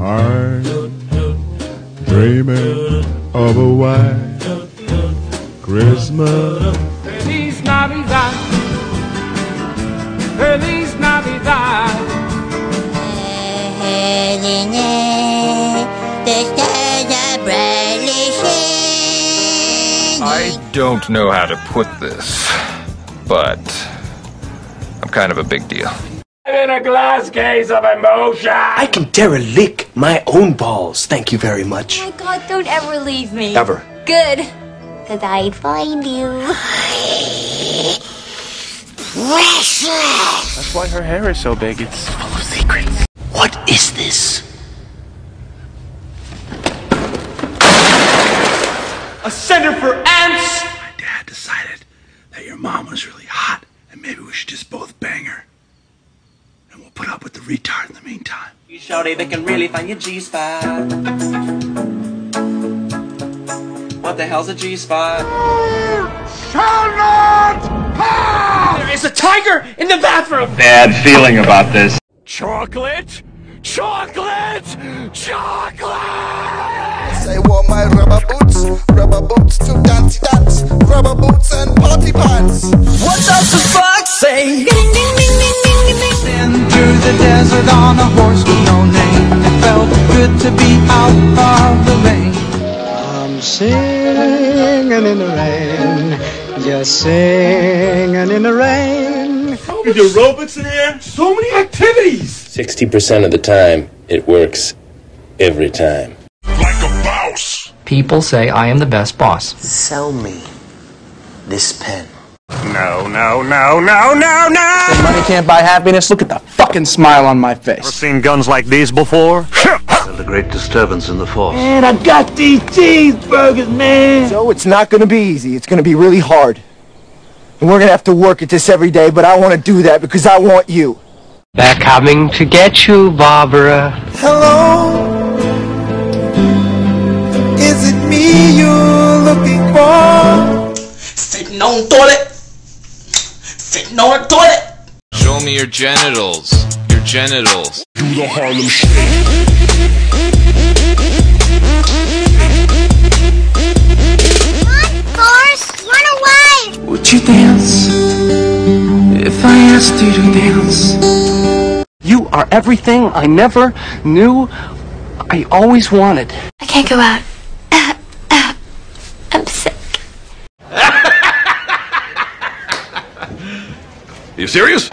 I'm dreaming of a white Christmas. Feliz Navidad. Feliz Navidad. I don't know how to put this, but I'm kind of a big deal. In a glass case of emotion. I can dare a lick my own balls. Thank you very much. Oh my god, don't ever leave me. Ever. Good. Cause I'd find you. Precious! That's why her hair is so big. It's full of secrets. What is this? A center for ants! My dad decided that your mom was really hot and maybe we should just both bang her. And we'll put up with the retard in the meantime. You shorty that can really find your G-spot. What the hell's a G-spot? There is a tiger in the bathroom! Bad feeling about this. Chocolate! Chocolate! Chocolate! I wore my rubber boots on a horse with no name. It felt good to be out of the rain. I'm singing in the rain, just singing in the rain. We do aerobics in here. So many activities. 60% of the time, it works every time. Like a boss. People say I am the best boss. Sell me this pen. No, no, no, no, no, no! Money can't buy happiness. Look at the fucking smile on my face. Seen guns like these before? The great disturbance in the force. Man, I got these cheeseburgers, man. So it's not gonna be easy. It's gonna be really hard. And we're gonna have to work at this every day, but I wanna do that because I want you. They're coming to get you, Barbara. Hello? Is it me you're looking for? Fitting on toilet. Fitting on a toilet. Show me your genitals. Your genitals. Do the Harlem Shake. Forrest, run away! Would you dance? If I asked you to dance. You are everything I never knew I always wanted. I can't go out. I'm sick. Are You serious?